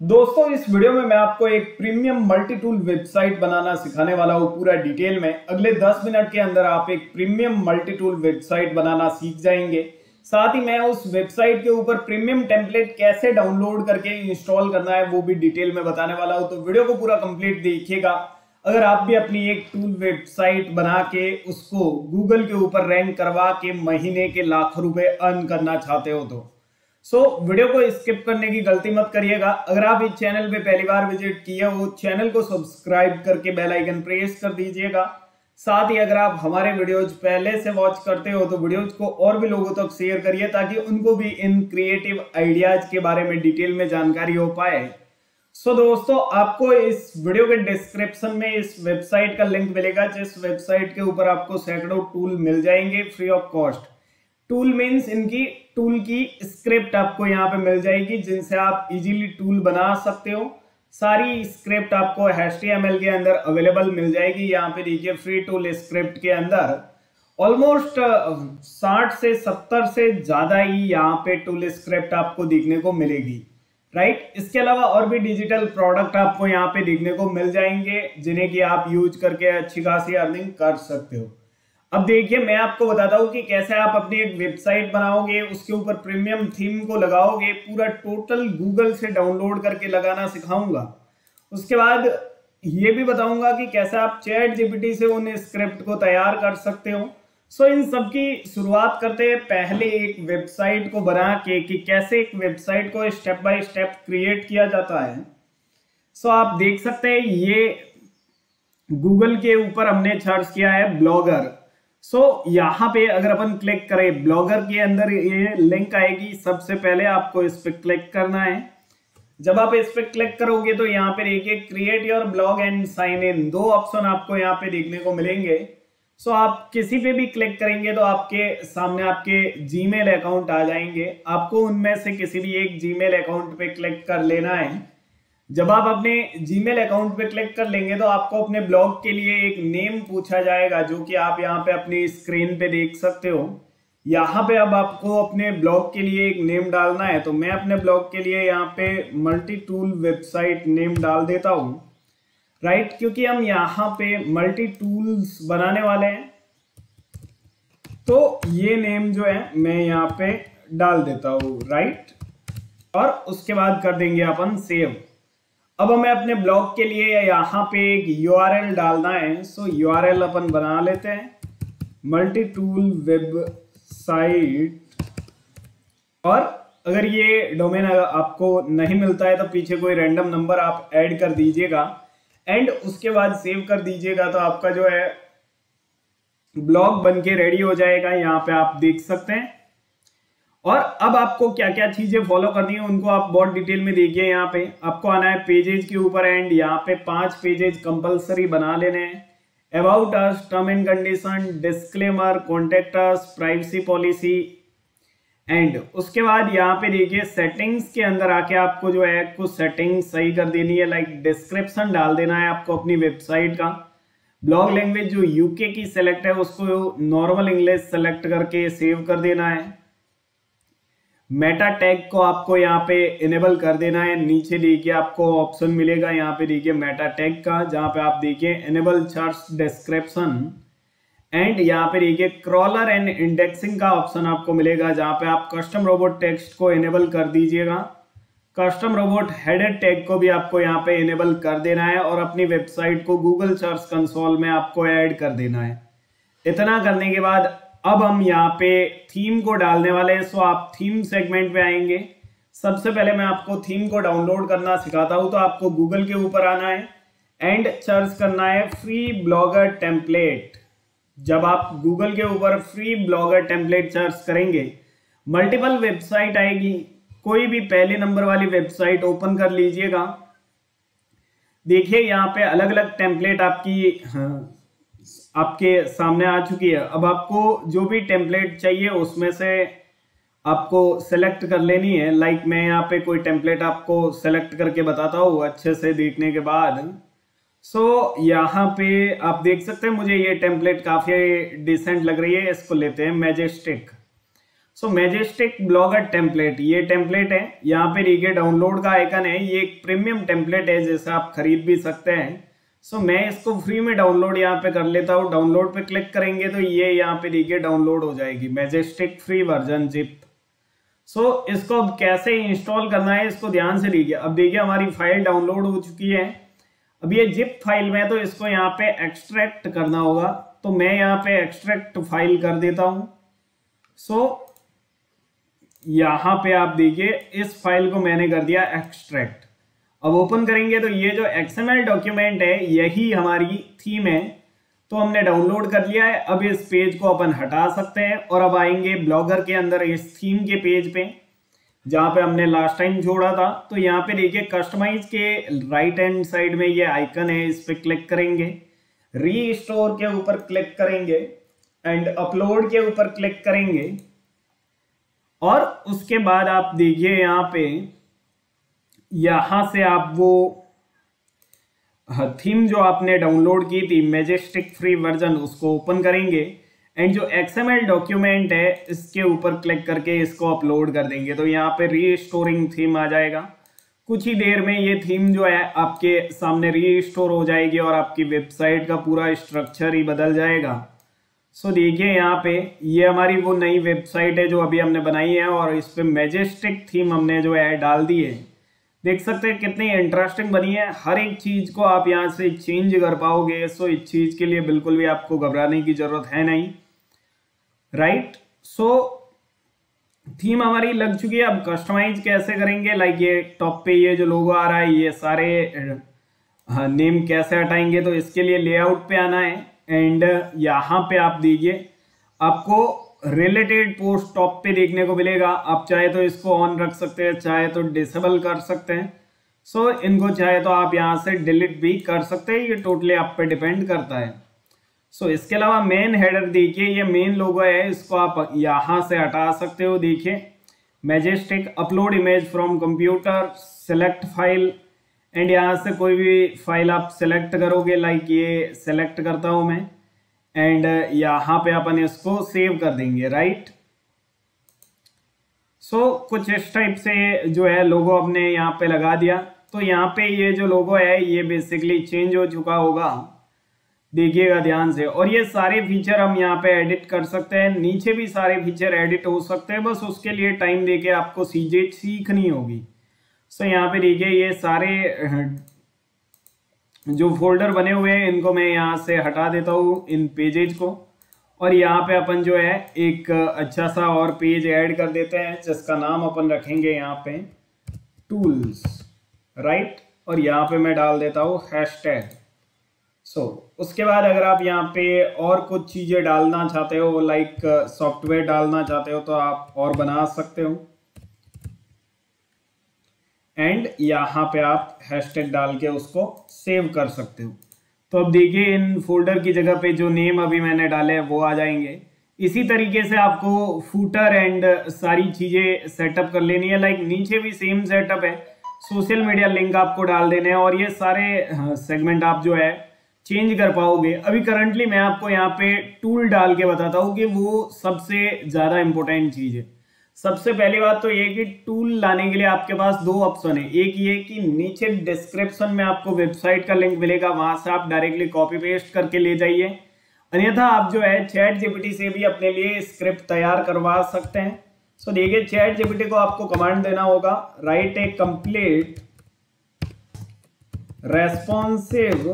दोस्तों, इस वीडियो में मैं आपको एक प्रीमियम मल्टी टूल वेबसाइट बनाना सिखाने वाला हूँ पूरा डिटेल में। अगले 10 मिनट के अंदर आप एक प्रीमियम मल्टी टूल वेबसाइट बनाना सीख जाएँगे। साथ ही मैं उस वेबसाइट के ऊपर प्रीमियम टेम्पलेट कैसे डाउनलोड करके इंस्टॉल करना है, वो भी डिटेल में बताने वाला हूँ। तो वीडियो को पूरा कंप्लीट देखिएगा। अगर आप भी अपनी एक टूल वेबसाइट बना के उसको गूगल के ऊपर रैंक करवा के महीने के लाखों रुपए अर्न करना चाहते हो तो। सो so, वीडियो को स्किप करने की गलती मत करिएगा। अगर आप इस चैनल पे पहली बार विज़िट किए हो चैनल को सब्सक्राइब करके बेल आइकन प्रेस कर दीजिएगा। साथ ही अगर आप हमारे वीडियोज़ पहले से वॉच करते हो तो वीडियोज़ को और भी लोगों तक शेयर करिए ताकि उनको भी इन क्रिएटिव आइडियाज़ के बारे में डिटेल में जानकारी हो पाए। सो so, दोस्तों आपको इस वीडियो के डिस्क्रिप्शन में इस वेबसाइट का लिंक मिलेगा जिस वेबसाइट के ऊपर आपको सैकड़ों टूल मिल जाएँगे free of cost tool means इनकी टूल की स्क्रिप्ट आपको यहाँ पे मिल जाएगी, जिनसे आप इजीली टूल बना सकते हो। सारी स्क्रिप्ट आपको एच के अंदर अवेलेबल मिल जाएगी। यहाँ पे देखिए फ्री टूल स्क्रिप्ट के अंदर ऑलमोस्ट साठ से सत्तर से ज़्यादा ही यहाँ पे टूल स्क्रिप्ट आपको देखने को मिलेगी राइट इसके अलावा और भी डिजिटल प्रोडक्ट आपको यहाँ पे देखने को मिल जाएँगे, जिन्हें कि आप यूज़ करके अच्छी खासी अर्निंग कर सकते हो। अब देखिए, मैं आपको बताता हूँ कि कैसे आप अपनी एक वेबसाइट बनाओगे, उसके ऊपर प्रीमियम थीम को लगाओगे, पूरा टोटल गूगल से डाउनलोड करके लगाना सिखाऊँगा। उसके बाद ये भी बताऊँगा कि कैसे आप चैट जीपीटी से उन स्क्रिप्ट को तैयार कर सकते हो। सो, इन सब की शुरुआत करते हैं, पहले एक वेबसाइट को बना के कि कैसे एक वेबसाइट को स्टेप बाय स्टेप क्रिएट किया जाता है। सो, आप देख सकते हैं, ये गूगल के ऊपर हमने सर्च किया है ब्लॉगर। सो so, यहाँ पे अगर अपन क्लिक करें ब्लॉगर के अंदर ये लिंक आएगी। सबसे पहले आपको इस पर क्लिक करना है। जब आप इस पर क्लिक करोगे तो यहाँ पे देखिए create your blog and sign in दो ऑप्शन आपको यहाँ पे देखने को मिलेंगे। सो so, आप किसी पे भी क्लिक करेंगे तो आपके सामने आपके जीमेल अकाउंट आ जाएँगे। आपको उनमें से किसी भी एक जीमेल अकाउंट पे क्लिक कर लेना है। जब आप अपने जीमेल अकाउंट पे क्लिक कर लेंगे तो आपको अपने ब्लॉग के लिए एक नेम पूछा जाएगा, जो कि आप यहाँ पे अपनी स्क्रीन पे देख सकते हो। यहाँ पे अब आपको अपने ब्लॉग के लिए एक नेम डालना है तो मैं अपने ब्लॉग के लिए यहाँ पे मल्टी टूल वेबसाइट नेम डाल देता हूँ। राइट क्योंकि हम यहाँ पे मल्टी टूल्स बनाने वाले हैं। तो ये नेम जो है, मैं यहाँ पे डाल देता हूँ। राइट और उसके बाद कर देंगे अपन सेव अब हमें अपने ब्लॉग के लिए यहाँ पे एक यूआरएल डालना है सो यूआरएल अपन बना लेते हैं। Multi tool website. और अगर ये डोमेन आपको नहीं मिलता है तो पीछे कोई रैंडम नंबर आप ऐड कर दीजिएगा। एंड उसके बाद सेव कर दीजिएगा तो आपका जो है ब्लॉग बन के रेडी हो जाएगा। यहाँ पे आप देख सकते हैं। और अब आपको क्या क्या चीज़ें फॉलो करनी है, उनको आप बहुत डिटेल में देखिए यहाँ पे। आपको आना है पेजेज के ऊपर एंड यहाँ पे पाँच पेजेज कंपलसरी बना लेने हैं। About us term and condition disclaimer contactors privacy policy and उसके बाद यहाँ पे देखिए सेटिंग्स के अंदर आके आपको जो है, कुछ सेटिंग्स सही कर देनी है लाइक डिस्क्रिप्शन डाल देना है आपको अपनी वेबसाइट का। ब्लॉग लैंग्वेज जो यूके की सेलेक्ट है, उसको नॉर्मल इंग्लिश सेलेक्ट करके सेव कर देना है। मेटा टैग को आपको यहाँ पे इनेबल कर देना है। नीचे देखिए आपको ऑप्शन मिलेगा। यहाँ पे देखिए मेटा टैग का, जहाँ पे आप देखिए इनेबल चार्ट डिस्क्रिप्शन एंड यहाँ पे देखिए क्रॉलर एंड इंडेक्सिंग का ऑप्शन आपको मिलेगा, जहाँ पे आप कस्टम रोबोट टेक्स्ट को इनेबल कर दीजिएगा। कस्टम रोबोट हेडेड टैग को भी आपको यहाँ पे इनेबल कर देना है और अपनी वेबसाइट को गूगल सर्च कंसोल में आपको ऐड कर देना है। इतना करने के बाद अब हम यहाँ पे थीम को डालने वाले हैं सो आप थीम सेगमेंट पे आएँगे। सबसे पहले मैं आपको थीम को डाउनलोड करना सिखाता हूँ तो आपको गूगल के ऊपर आना है। एंड सर्च करना है फ्री ब्लॉगर टेम्पलेट जब आप गूगल के ऊपर फ्री ब्लॉगर टेम्पलेट सर्च करेंगे मल्टीपल वेबसाइट आएगी। कोई भी पहले नंबर वाली वेबसाइट ओपन कर लीजिएगा। देखिए यहाँ पे अलग अलग टेम्पलेट आपकी हाँ, आपके सामने आ चुकी है। अब आपको जो भी टेम्पलेट चाहिए उसमें से आपको सेलेक्ट कर लेनी है। लाइक मैं यहाँ पे कोई टेम्पलेट आपको सेलेक्ट करके बताता हूँ अच्छे से देखने के बाद। सो so, यहाँ पे आप देख सकते हैं मुझे ये टेम्पलेट काफ़ी डिसेंट लग रही है। इसको लेते हैं majestic so majestic blogger template ये टेम्पलेट है। यहाँ पे डाउनलोड का आइकन है। ये एक प्रीमियम टेम्पलेट है जैसे आप खरीद भी सकते हैं। सो so, मैं इसको फ्री में डाउनलोड यहाँ पे कर लेता हूँ। डाउनलोड पे क्लिक करेंगे तो ये यहाँ पे देखिए डाउनलोड हो जाएगी। Majestic free version zip so so, इसको अब कैसे इंस्टॉल करना है इसको ध्यान से देखिए। अब देखिए हमारी फ़ाइल डाउनलोड हो चुकी है। अब ये जिप फ़ाइल में तो इसको यहाँ पे एक्सट्रैक्ट करना होगा। तो मैं यहाँ पे एक्सट्रैक्ट फ़ाइल कर देता हूँ। सो so, यहाँ पे आप देखिए इस फ़ाइल को मैंने कर दिया एक्सट्रैक्ट अब ओपन करेंगे तो ये जो एक्सएमएल डॉक्यूमेंट है, यही हमारी थीम है। तो हमने डाउनलोड कर लिया है। अब इस पेज को अपन हटा सकते हैं और अब आएँगे ब्लॉगर के अंदर इस थीम के पेज पे, जहाँ पे हमने लास्ट टाइम छोड़ा था। तो यहाँ पे देखिए कस्टमाइज के राइट हैंड साइड में ये आइकन है, इस पे क्लिक करेंगे। री स्टोर के ऊपर क्लिक करेंगे एंड अपलोड के ऊपर क्लिक करेंगे। और उसके बाद आप देखिए यहाँ पे यहाँ से आप वो थीम जो आपने डाउनलोड की थी मेजेस्टिक फ्री वर्जन उसको ओपन करेंगे। एंड जो एक्सएमएल डॉक्यूमेंट है, इसके ऊपर क्लिक करके इसको अपलोड कर देंगे। तो यहाँ पे रीस्टोरिंग थीम आ जाएगा। कुछ ही देर में ये थीम जो है, आपके सामने रीस्टोर हो जाएगी और आपकी वेबसाइट का पूरा स्ट्रक्चर ही बदल जाएगा। सो देखिए यहाँ पे, ये हमारी वो नई वेबसाइट है जो अभी हमने बनाई है और इस पर मेजेस्टिक थीम हमने जो है, डाल दी है। देख सकते हैं कितनी इंटरेस्टिंग बनी है। हर एक चीज़ को आप यहाँ से चेंज कर पाओगे सो इस चीज़ के लिए बिल्कुल भी आपको घबराने की ज़रूरत है नहीं। राइट सो थीम हमारी लग चुकी है। अब कस्टमाइज कैसे करेंगे? लाइक ये टॉप पे ये जो लोगो आ रहा है, ये सारे नेम कैसे हटाएँगे? तो इसके लिए लेआउट पे आना है। एंड यहाँ पे आप दीजिए आपको रिलेटेड पोस्ट टॉप पे देखने को मिलेगा। आप चाहे तो इसको ऑन रख सकते हैं चाहे तो डिसेबल कर सकते हैं। सो so, इनको चाहे तो आप यहाँ से डिलीट भी कर सकते हैं। ये टोटली आप पे डिपेंड करता है। सो so, इसके अलावा मेन हेडर देखिए ये मेन लोगो है। इसको आप यहाँ से हटा सकते हो देखिए। Majestic upload image from computer select file and यहाँ से कोई भी फ़ाइल आप सेलेक्ट करोगे लाइक ये सेलेक्ट करता हूँ मैं। एंड यहाँ पे अपन इसको सेव कर देंगे राइट सो so, कुछ इस टाइप से जो है लोगो अपने यहाँ पे लगा दिया। तो यहाँ पे ये जो लोगो है ये बेसिकली चेंज हो चुका होगा। देखिएगा ध्यान से। और ये सारे फीचर हम यहाँ पे एडिट कर सकते हैं। नीचे भी सारे फीचर एडिट हो सकते हैं। बस उसके लिए टाइम देके आपको सीजे सीखनी होगी। सो so, यहाँ पे देखिए ये सारे जो फोल्डर बने हुए हैं, इनको मैं यहाँ से हटा देता हूँ इन पेजेज को। और यहाँ पे अपन जो है, एक अच्छा सा और पेज ऐड कर देते हैं, जिसका नाम अपन रखेंगे यहाँ पे टूल्स राइट और यहाँ पे मैं डाल देता हूँ हैश टैग सो उसके बाद अगर आप यहाँ पे और कुछ चीज़ें डालना चाहते हो लाइक सॉफ्टवेयर डालना चाहते हो तो आप और बना सकते हो। एंड यहाँ पे आप हैशटैग डाल के उसको सेव कर सकते हो। तो अब देखिए इन फोल्डर की जगह पे जो नेम अभी मैंने डाले हैं वो आ जाएँगे। इसी तरीके से आपको फूटर एंड सारी चीज़ें सेटअप कर लेनी है। लाइक नीचे भी सेम सेटअप है। सोशल मीडिया लिंक आपको डाल देने हैं और ये सारे सेगमेंट हाँ, आप जो है चेंज कर पाओगे। अभी करंटली मैं आपको यहाँ पे टूल डाल के बताता हूँ कि वो सबसे ज़्यादा इंपॉर्टेंट चीज़ है। सबसे पहली बात तो ये कि टूल लाने के लिए आपके पास दो ऑप्शन है। एक ये कि नीचे डिस्क्रिप्शन में आपको वेबसाइट का लिंक मिलेगा, वहाँ से आप डायरेक्टली कॉपी पेस्ट करके ले जाइए। अन्यथा आप जो है चैट जीपीटी से भी अपने लिए स्क्रिप्ट तैयार करवा सकते हैं। सो देखिए चैट जीपीटी को आपको कमांड देना होगा। Write a complete responsive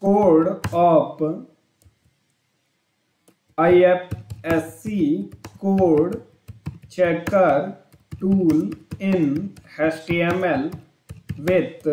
code of I F S C code checker tool in HTML with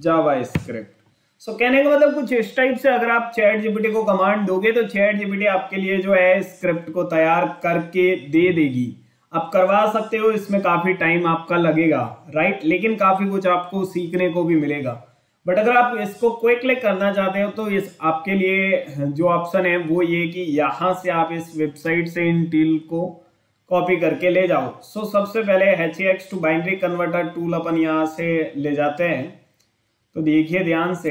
JavaScript. So so, कहने का मतलब कुछ इस टाइप से अगर आप चैट जीपीटी को कमांड दोगे तो चैट जीपीटी आपके लिए जो है स्क्रिप्ट को तैयार करके दे देगी। आप करवा सकते हो इसमें काफ़ी टाइम आपका लगेगा राइट लेकिन काफ़ी कुछ आपको सीखने को भी मिलेगा। बट अगर आप इसको क्विकली करना चाहते हो तो इस आपके लिए जो ऑप्शन है वो ये कि यहाँ से आप इस वेबसाइट से इन टील को कॉपी करके ले जाओ। सो so, सबसे पहले H X to binary converter tool अपन यहाँ से ले जाते हैं। तो देखिए ध्यान से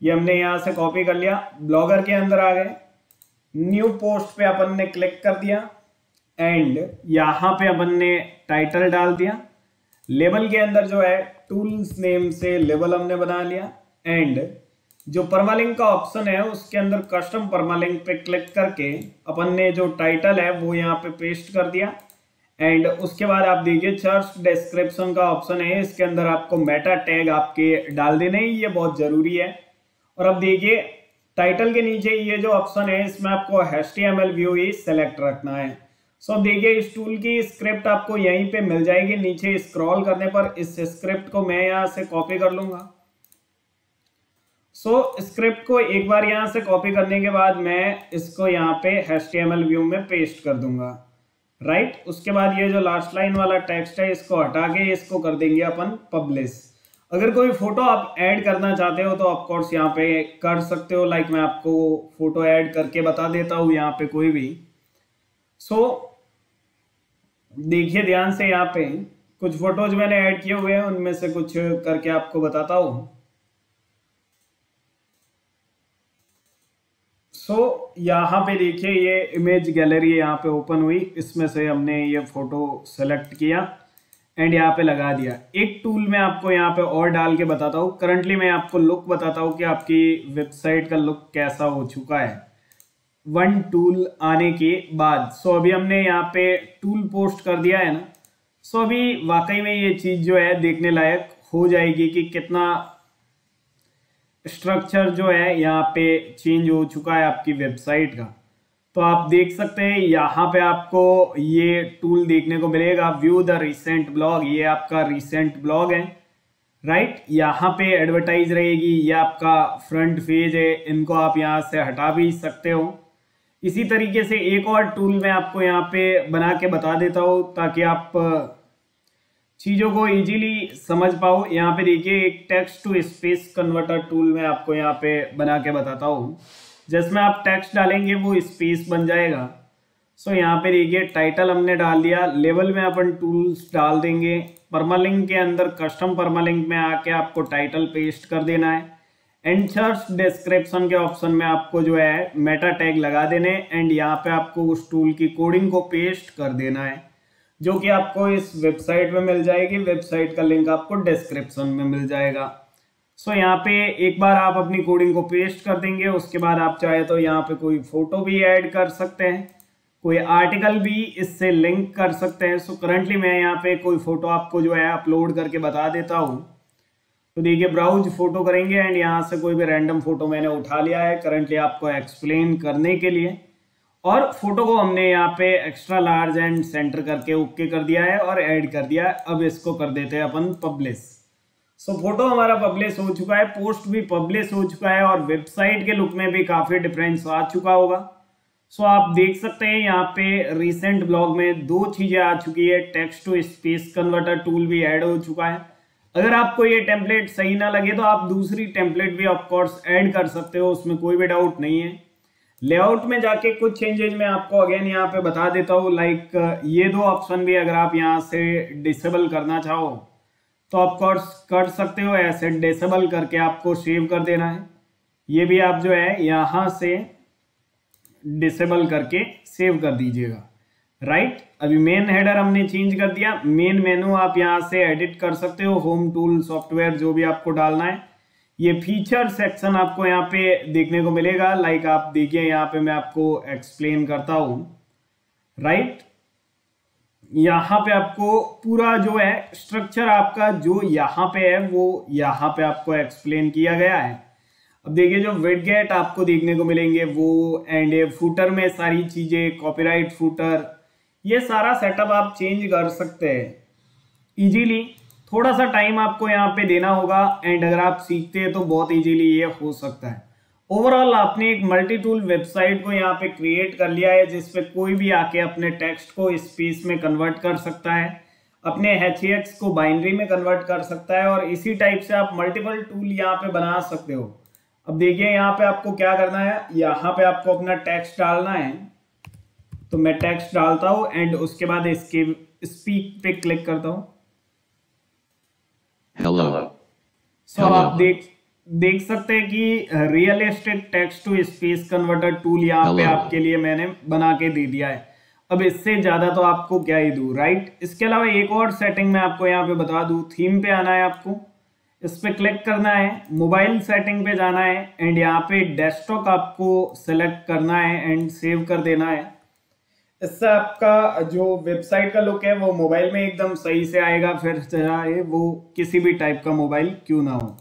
ये हमने यहाँ से कॉपी कर लिया। ब्लॉगर के अंदर आ गए। न्यू पोस्ट पे अपन ने क्लिक कर दिया। एंड यहाँ पे अपन ने टाइटल डाल दिया। लेबल के अंदर जो है टूल्स नेम से लेबल हमने बना लिया। एंड जो परमालिंक का ऑप्शन है उसके अंदर कस्टम परमालिंक पे क्लिक करके अपन ने जो टाइटल है वो यहाँ पे पेस्ट कर दिया। एंड उसके बाद आप देखिए चर्च डिस्क्रिप्शन का ऑप्शन है। इसके अंदर आपको मेटा टैग आपके डाल देने ये बहुत ज़रूरी है। और अब देखिए टाइटल के नीचे ये जो ऑप्शन है इसमें आपको H T M L view ही सेलेक्ट रखना है। सो so, देखिए इस टूल की स्क्रिप्ट आपको यहीं पे मिल जाएगी। नीचे स्क्रॉल करने पर इस स्क्रिप्ट को मैं यहाँ से कॉपी कर लूँगा। सो so, स्क्रिप्ट को एक बार यहाँ से कॉपी करने के बाद मैं इसको यहाँ पे H T M L view में पेस्ट कर दूँगा। Right right? उसके बाद ये जो लास्ट लाइन वाला टेक्स्ट है इसको हटा के इसको कर देंगे अपन पब्लिश अगर कोई फ़ोटो आप ऐड करना चाहते हो तो ऑफकोर्स यहाँ पे कर सकते हो। लाइक मैं आपको फ़ोटो ऐड करके बता देता हूँ यहाँ पे कोई भी। सो so, देखिए ध्यान से यहाँ पे कुछ फ़ोटोज़ मैंने ऐड किए हुए हैं उनमें से कुछ करके आपको बताता हूँ। सो so, यहाँ पे देखिए ये इमेज गैलरी यहाँ पे ओपन हुई। इसमें से हमने ये फ़ोटो सेलेक्ट किया एंड यहाँ पे लगा दिया। एक टूल में आपको यहाँ पे और डाल के बताता हूँ। करंटली मैं आपको लुक बताता हूँ कि आपकी वेबसाइट का लुक कैसा हो चुका है। वन टूल आने के बाद। सो so, अभी हमने यहाँ पे टूल पोस्ट कर दिया है ना। सो so, अभी वाकई में ये चीज़ जो है देखने लायक हो जाएगी कि कितना स्ट्रक्चर जो है यहाँ पे चेंज हो चुका है आपकी वेबसाइट का। तो आप देख सकते हैं, यहाँ पे आपको ये टूल देखने को मिलेगा व्यू द रिसेंट ब्लॉग ये आपका रिसेंट ब्लॉग है राइट यहाँ पे एडवर्टाइज रहेगी, ये आपका फ्रंट पेज है, इनको आप यहाँ से हटा भी सकते हो। इसी तरीके से एक और टूल मैं आपको यहाँ पे बना के बता देता हूँ, ताकि आप चीज़ों को इजीली समझ पाओ। यहाँ पे देखिए एक text to space converter tool में आपको यहाँ पे बना के बताता हूँ। जिसमें आप टेक्स्ट डालेंगे वो स्पेस बन जाएगा। सो so, यहाँ पे देखिए टाइटल हमने डाल दिया। लेवल में अपन टूल्स डाल देंगे। परमालिंक के अंदर कस्टम परमालिंक में आके आपको टाइटल पेस्ट कर देना है। एंड सर्च डिस्क्रिप्शन के ऑप्शन में आपको जो है मेटा टैग लगा देने। एंड यहाँ पे आपको उस टूल की कोडिंग को पेस्ट कर देना है। जो कि आपको इस वेबसाइट में मिल जाएगी। वेबसाइट का लिंक आपको डिस्क्रिप्शन में मिल जाएगा। सो so, यहाँ पे एक बार आप अपनी कोडिंग को पेस्ट कर देंगे। उसके बाद आप चाहे तो यहाँ पे कोई फ़ोटो भी ऐड कर सकते हैं। कोई आर्टिकल भी इससे लिंक कर सकते हैं। सो so, करंटली मैं यहाँ पे कोई फ़ोटो आपको जो है अपलोड करके बता देता हूँ। तो देखिए ब्राउज फ़ोटो करेंगे एंड यहाँ से कोई भी रैंडम फ़ोटो मैंने उठा लिया है करंटली आपको एक्सप्लेन करने के लिए। और फ़ोटो को हमने यहाँ पे एक्स्ट्रा लार्ज एंड सेंटर करके ओके कर दिया है और ऐड कर दिया है। अब इसको कर देते हैं अपन पब्लिश सो so, फ़ोटो हमारा पब्लिश हो चुका है पोस्ट भी पब्लिश हो चुका है और वेबसाइट के लुक में भी काफ़ी डिफरेंस आ चुका होगा। सो so, आप देख सकते हैं यहाँ पे रिसेंट ब्लॉग में दो चीज़ें आ चुकी है। Text to space converter tool भी ऐड हो चुका है। अगर आपको ये टेम्पलेट सही ना लगे तो आप दूसरी टेम्पलेट भी ऑफकोर्स ऐड कर सकते हो उसमें कोई भी डाउट नहीं है। लेआउट में जाके कुछ चेंजेज में आपको अगेन यहाँ पे बता देता हूँ। लाइक ये दो ऑप्शन भी अगर आप यहाँ से डिसेबल करना चाहो तो आप ऑफकोर्स कर सकते हो। ऐसे डिसेबल करके आपको सेव कर देना है। ये भी आप जो है यहाँ से डिसेबल करके सेव कर दीजिएगा। राइट अभी मेन हेडर हमने चेंज कर दिया। मेन मेनू आप यहाँ से एडिट कर सकते हो। होम टूल सॉफ्टवेयर जो भी आपको डालना है। ये फीचर सेक्शन आपको यहाँ पे देखने को मिलेगा। लाइक आप देखिए, यहाँ पे मैं आपको एक्सप्लेन करता हूँ। राइट यहाँ पे आपको पूरा जो है स्ट्रक्चर आपका जो यहाँ पे है, वो यहाँ पे आपको एक्सप्लेन किया गया है। अब देखिए, जो वेट गेट आपको देखने को मिलेंगे, वो एंड फूटर में सारी चीज़ें कॉपीराइट फूटर ये सारा सेटअप आप चेंज कर सकते हैं। इजीली थोड़ा सा टाइम आपको यहाँ पे देना होगा एंड अगर आप सीखते हैं तो बहुत इजीली ये हो सकता है। ओवरऑल आपने एक मल्टी टूल वेबसाइट को यहाँ पे क्रिएट कर लिया है जिसपे कोई भी आके अपने टेक्स्ट को स्पेस में कन्वर्ट कर सकता है, अपने एच को बाइनरी में कन्वर्ट कर सकता है, और इसी टाइप से आप मल्टीपल टूल यहाँ पे बना सकते हो। अब देखिए यहाँ पे आपको क्या करना है, यहाँ पे आपको अपना टेक्स्ट डालना है। तो मैं टेक्स्ट डालता हूँ एंड उसके बाद इसके स्पीक पे क्लिक करता हूँ। Hello. सो आप देख देख सकते हैं कि real estate text to space converter tool यहाँ पे आपके लिए मैंने बना के दे दिया है। अब इससे ज़्यादा तो आपको क्या ही दू राइट इसके अलावा एक और सेटिंग मैं आपको यहाँ पे बता दूँ थीम पे आना है आपको। इस पर क्लिक करना है मोबाइल सेटिंग पे जाना है एंड यहाँ पे डेस्कटॉप आपको सेलेक्ट करना है एंड सेव कर देना है। इससे आपका जो वेबसाइट का लुक है वो मोबाइल में एकदम सही से आएगा फिर चाहे वो किसी भी टाइप का मोबाइल क्यों ना हो।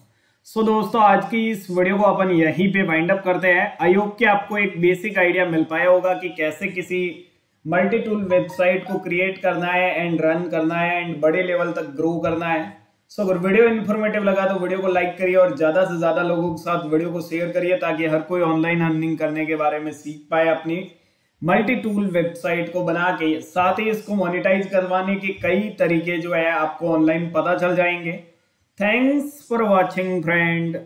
सो so, दोस्तों आज की इस वीडियो को अपन यहीं पे वाइंड अप करते हैं। आई होप कि आपको एक बेसिक आइडिया मिल पाया होगा कि कैसे किसी मल्टी टूल वेबसाइट को क्रिएट करना है एंड रन करना है एंड बड़े लेवल तक ग्रो करना है। सो so, अगर वीडियो इन्फॉर्मेटिव लगा तो वीडियो को लाइक करिए और ज़्यादा से ज़्यादा लोगों के साथ वीडियो को शेयर करिए ताकि हर कोई ऑनलाइन अर्निंग करने के बारे में सीख पाए अपनी। मल्टी टूल वेबसाइट को बना के, साथ ही इसको मोनिटाइज करवाने के कई तरीके जो है आपको ऑनलाइन पता चल जाएँगे। Thanks for watching friend